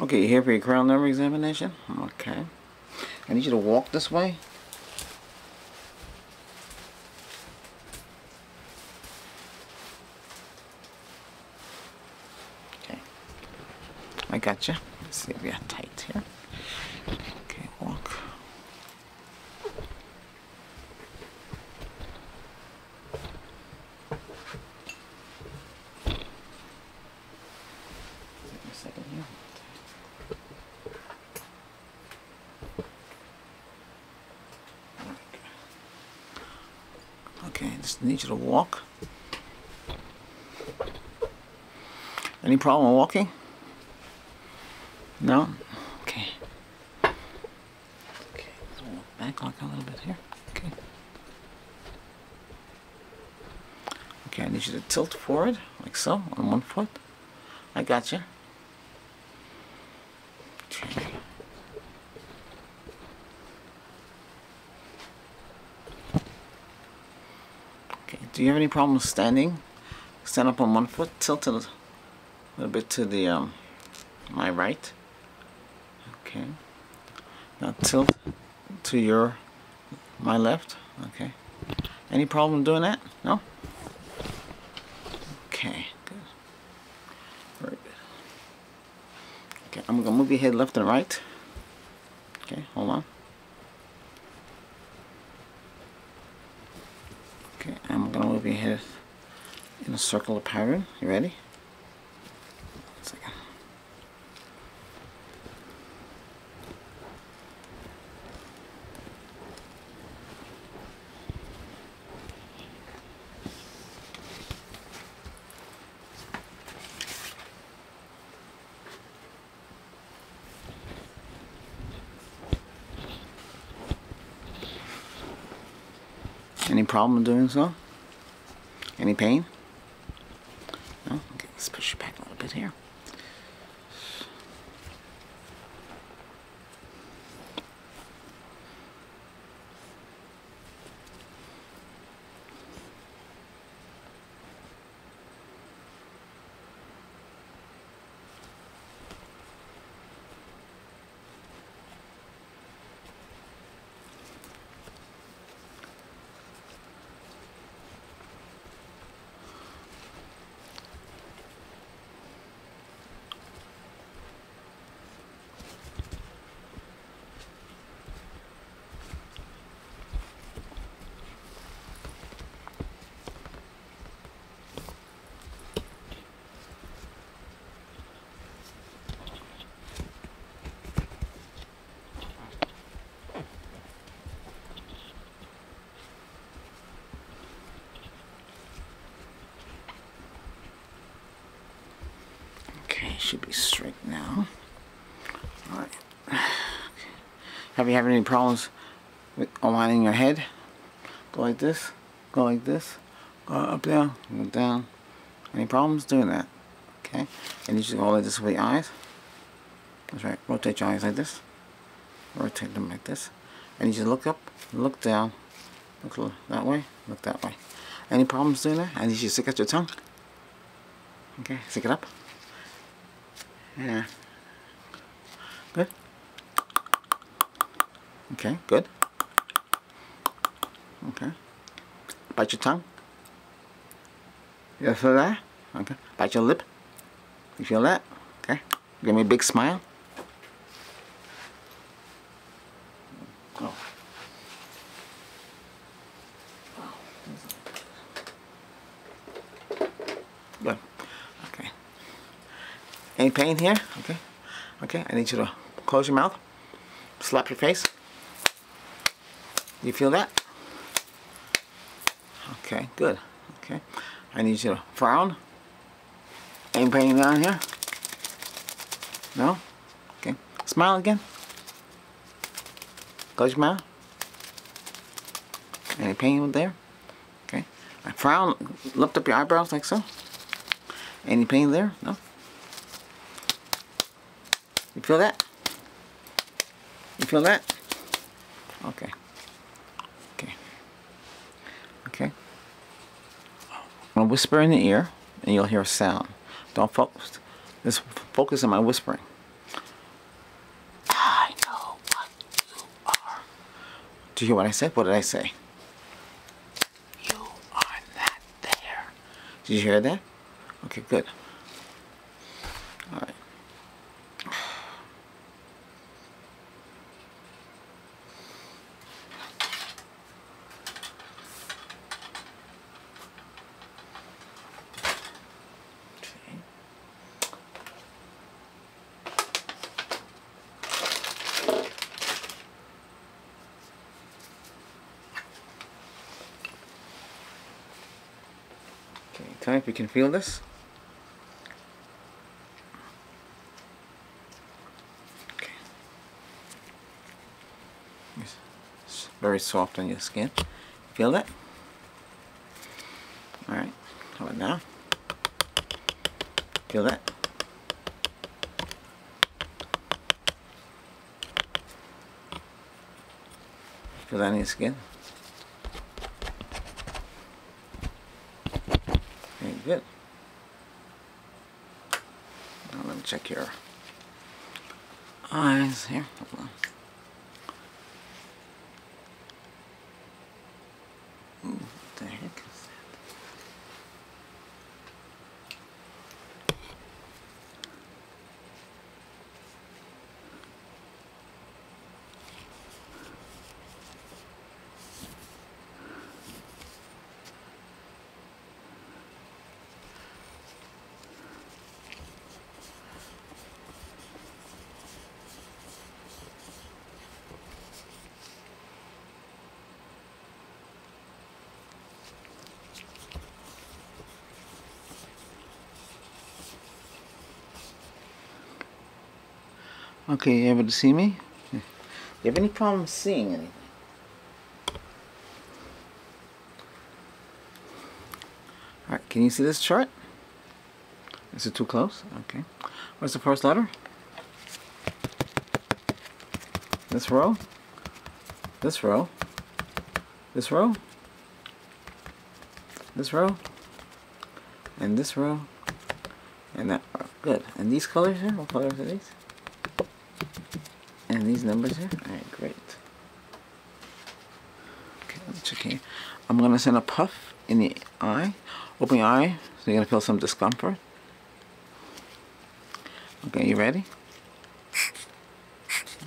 Okay, here for your cranial nerve examination? Okay. I need you to walk this way. Okay. I got you. Let's see if we are tight here. Okay, walk. Give me a second here. Okay, just need you to walk. Any problem walking? No? Okay. Okay, let's walk back like a little bit here. Okay. Okay, I need you to tilt forward, like so, on one foot. I got you. Okay. Okay, do you have any problems standing? Stand up on one foot, tilt it a little bit to the, um, my right. Okay. Now tilt to your, my left. Okay. Any problem doing that? No? Okay, good. Very good. Okay, I'm gonna move your head left and right. Okay, hold on. Okay, Head in a circular pattern. You ready? Any problem doing so? Any pain? No? Okay, let's push you back a little bit here. Okay, should be straight now. Alright. Have you had any problems with aligning your head? Go like this, go like this, go up down, go down. Any problems doing that? Okay. And you just go like this with your eyes. That's right. Rotate your eyes like this. Rotate them like this. And you just look up, look down, look that way, look that way. Any problems doing that? Need you to stick out your tongue. Okay, stick it up. Yeah. Good. Okay, good. Okay. Bite your tongue. You feel that? Okay. Bite your lip. You feel that? Okay. Give me a big smile. Oh. Good. Okay. Any pain here? Okay. Okay, I need you to close your mouth. Slap your face. You feel that? Okay, good. Okay. I need you to frown. Any pain down here? No? Okay. Smile again. Close your mouth. Any pain there? Okay. I frown. Lift up your eyebrows like so. Any pain there? No? You feel that? You feel that? Okay. Okay. Okay. I'm whisper in the ear and you'll hear a sound. Don't focus. Just focus on my whispering. I know what you are. Do you hear what I said? What did I say? You are not there. Did you hear that? Okay, good. If you can feel this. Okay. Very soft on your skin. Feel that? Alright, how about now? Feel that? Feel that on your skin? Good. Now let me check your eyes here. Hold on. Ooh, what the heck is that? Okay, you able to see me? You have any problem seeing anything? Alright, can you see this chart? Is it too close? Okay. What's the first letter? This row? This row? This row? This row? And this row? And that row. Good. And these colors here? What colors are these? And these numbers here? Alright, great. Okay, let's check here. I'm gonna send a puff in the eye. Open your eye, so you're gonna feel some discomfort. Okay, you ready?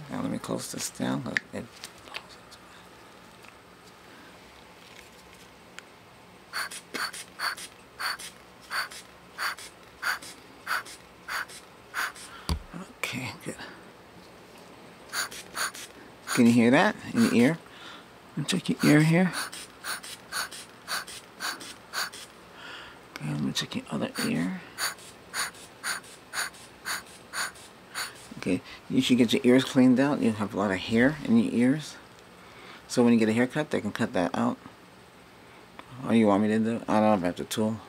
Now let me close this down. It- Okay, good. Can you hear that in your ear? Let me check your ear here. Okay, let me check your other ear. Okay, you should get your ears cleaned out. You have a lot of hair in your ears. So when you get a haircut, they can cut that out. Or you want me to do? I don't know the tool.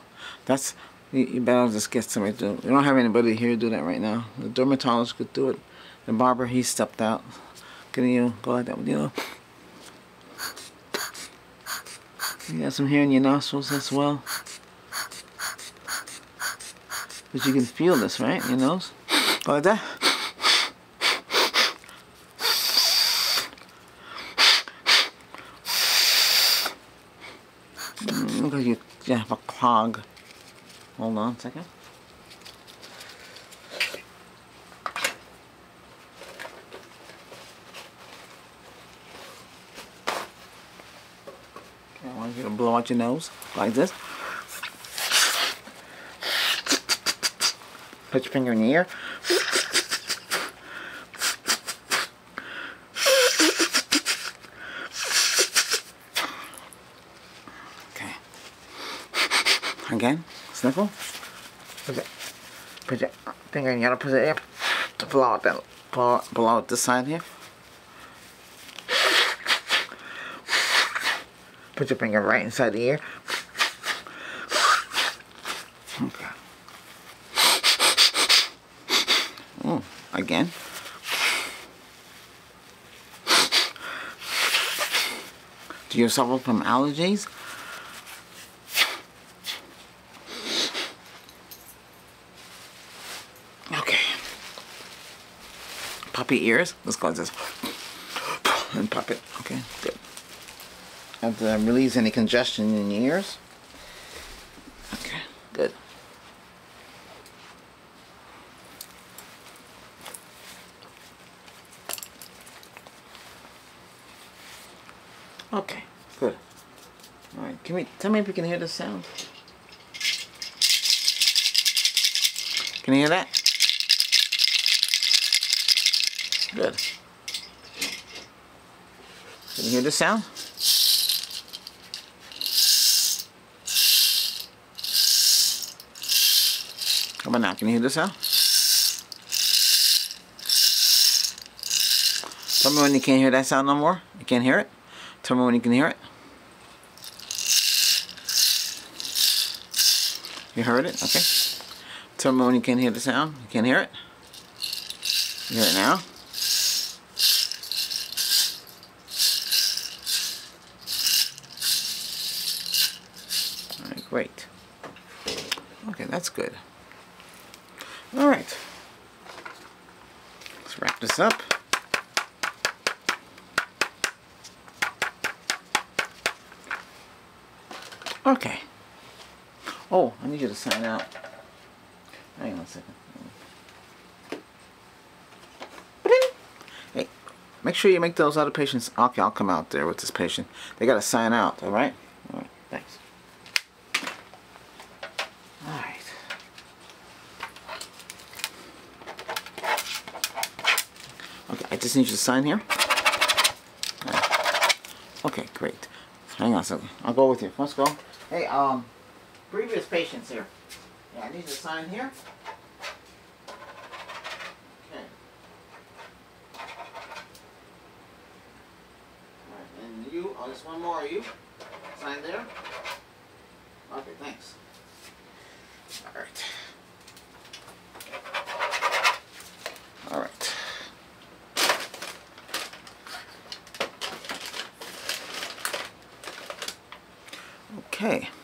That's you, you better just get somebody to. We don't have anybody here to do that right now. The dermatologist could do it. The barber he stepped out. Can you go like that with you? You got some hair in your nostrils as well. But you can feel this, right? Your nose. Go like that. Mm, Look like you have a clog. Hold on a second. Okay, I want you to blow out your nose like this. Put your finger in your ear. Okay. Again, sniffle. Put it. Put your finger in your other put it here. Blow out that blow, blow out this side here. Put your finger right inside the ear. Okay. Oh, again. Do you suffer from allergies? Okay. Puppy ears. Let's like this. And pop it. Okay. Have to release any congestion in your ears. Okay, good. Okay, good. All right, can we tell me if you can hear the sound? Can you hear that? Good. Can you hear the sound? Come on now, can you hear the sound? Tell me when you can't hear that sound no more. You can't hear it? Tell me when you can hear it. You heard it? Okay. Tell me when you can't hear the sound. You can't hear it? You hear it now? Wrap this up. Okay. Oh, I need you to sign out. Hang on a second. Hey, make sure you make those other patients. Okay, I'll come out there with this patient. They got to sign out, all right? All right, thanks. All right. Okay, I just need you to sign here. Okay, great. Hang on a second. I'll go with you. Let's go. Hey, um, previous patients here. Yeah, I need to sign here. Okay. Alright, and you, oh, there's one more of you. Sign there. Okay, thanks. Alright. Alright. Okay.